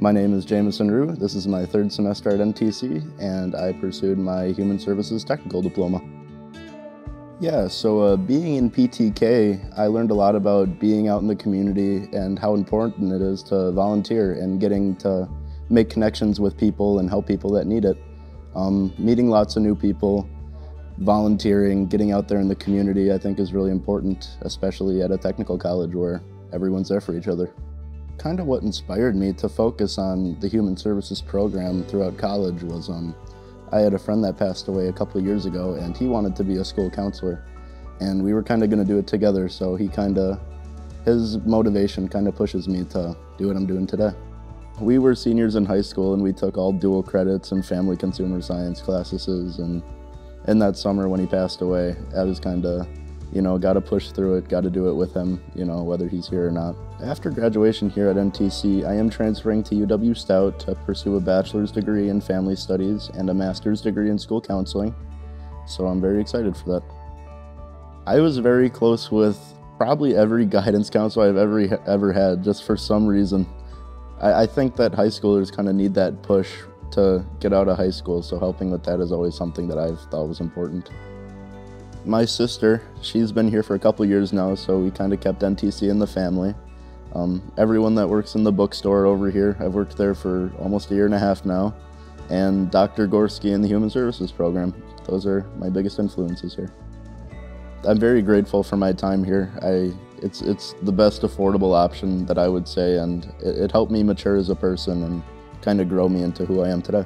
My name is Jamieson Roux. This is my third semester at NTC, and I pursued my Human Services Technical Diploma. Yeah, so uh, being in PTK, I learned a lot about being out in the community and how important it is to volunteer and getting to make connections with people and help people that need it. Um, meeting lots of new people, volunteering, getting out there in the community, I think is really important, especially at a technical college where everyone's there for each other kind of what inspired me to focus on the human services program throughout college was um, I had a friend that passed away a couple years ago and he wanted to be a school counselor and we were kind of going to do it together so he kind of his motivation kind of pushes me to do what I'm doing today. We were seniors in high school and we took all dual credits and family consumer science classes and in that summer when he passed away I was kind of you know, got to push through it, got to do it with him, you know, whether he's here or not. After graduation here at NTC, I am transferring to UW Stout to pursue a bachelor's degree in family studies and a master's degree in school counseling. So I'm very excited for that. I was very close with probably every guidance counselor I've ever ever had, just for some reason. I, I think that high schoolers kind of need that push to get out of high school, so helping with that is always something that I've thought was important. My sister, she's been here for a couple years now, so we kind of kept NTC in the family. Um, everyone that works in the bookstore over here, I've worked there for almost a year and a half now, and Dr. Gorski in the Human Services Program. Those are my biggest influences here. I'm very grateful for my time here. I, it's, it's the best affordable option that I would say, and it, it helped me mature as a person and kind of grow me into who I am today.